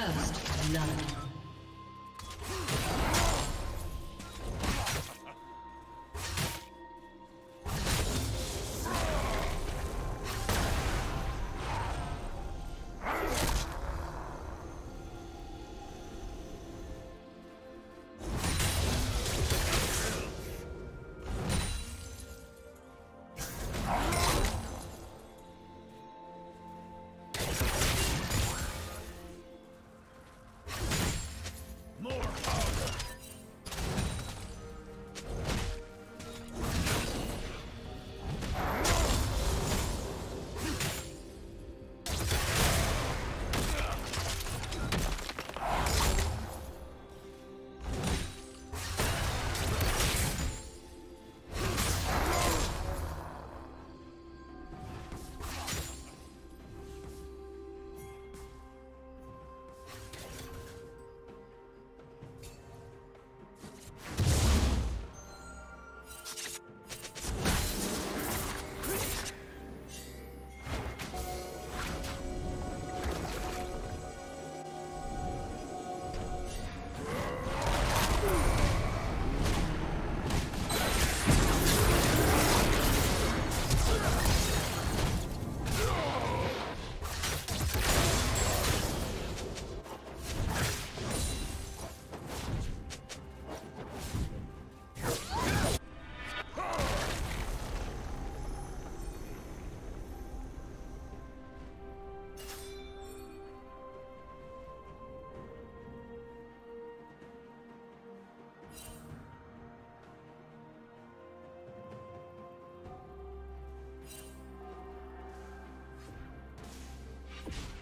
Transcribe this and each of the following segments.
First blood. you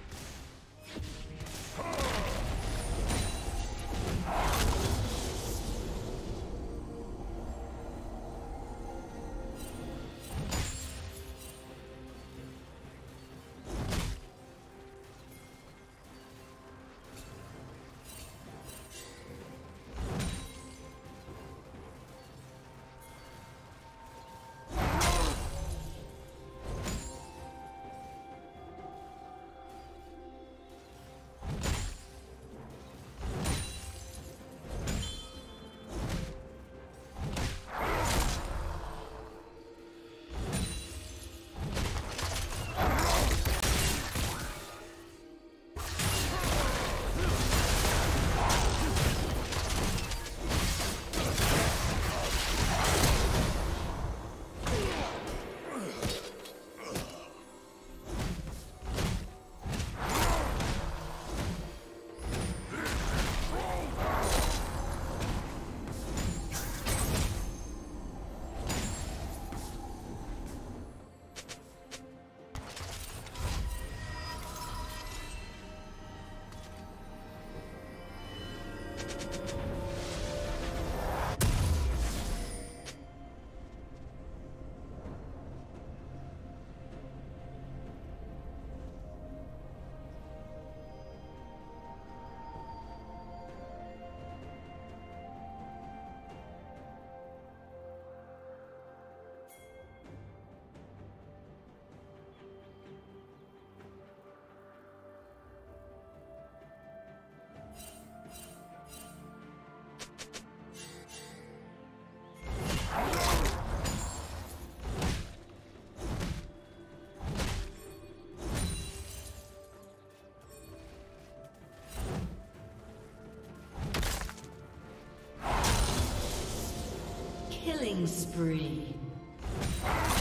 Spree.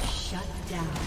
Shut down.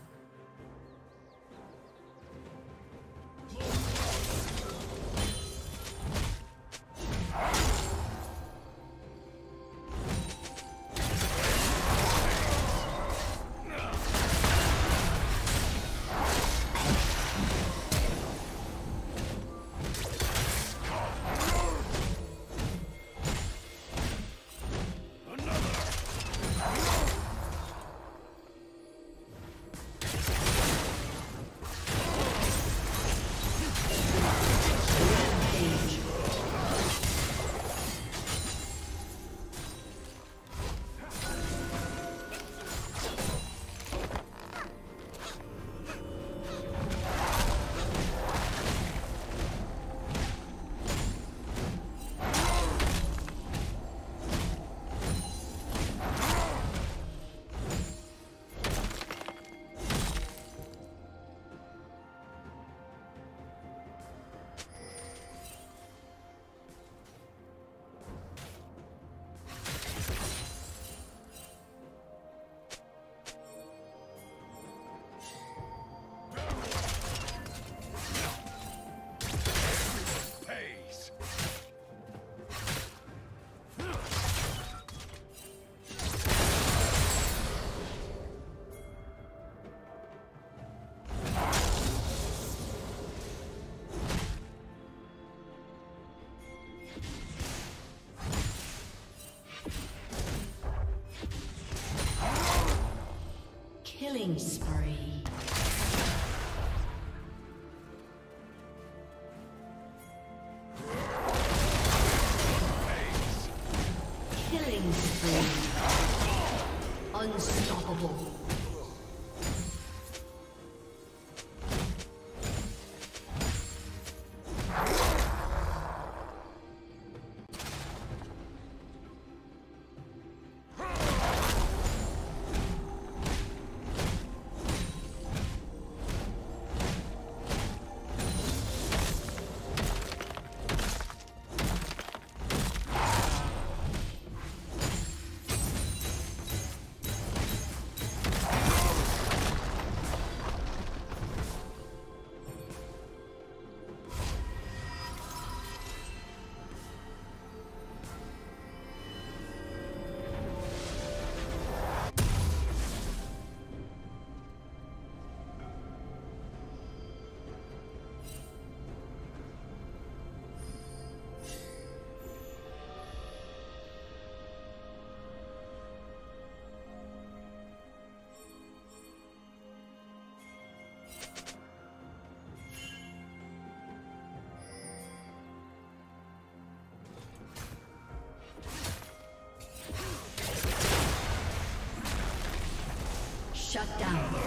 Shut down.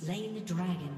slain the dragon.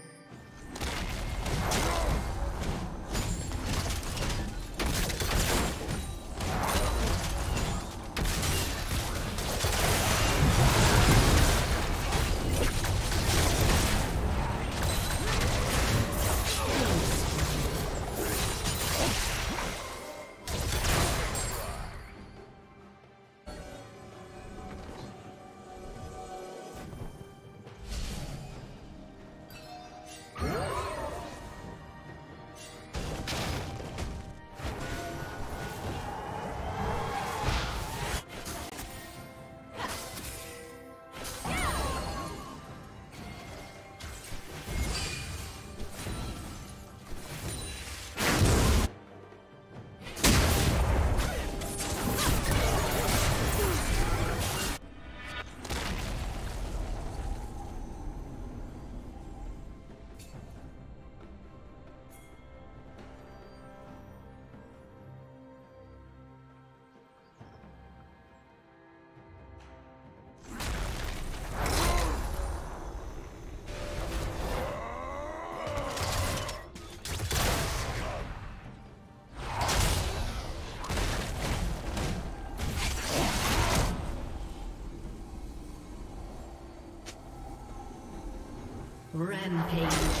Rampage.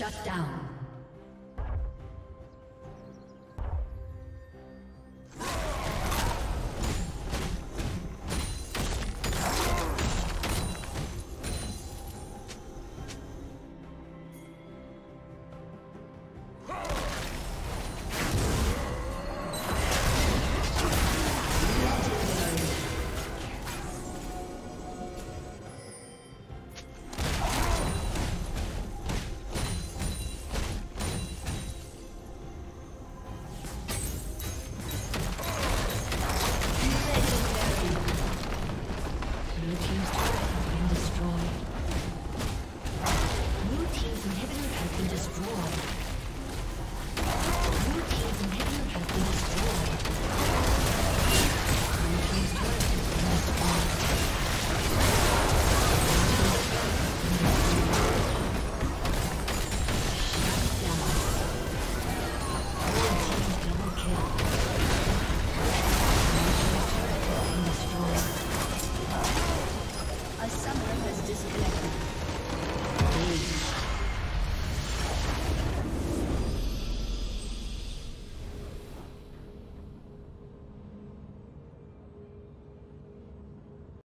Shut down. team's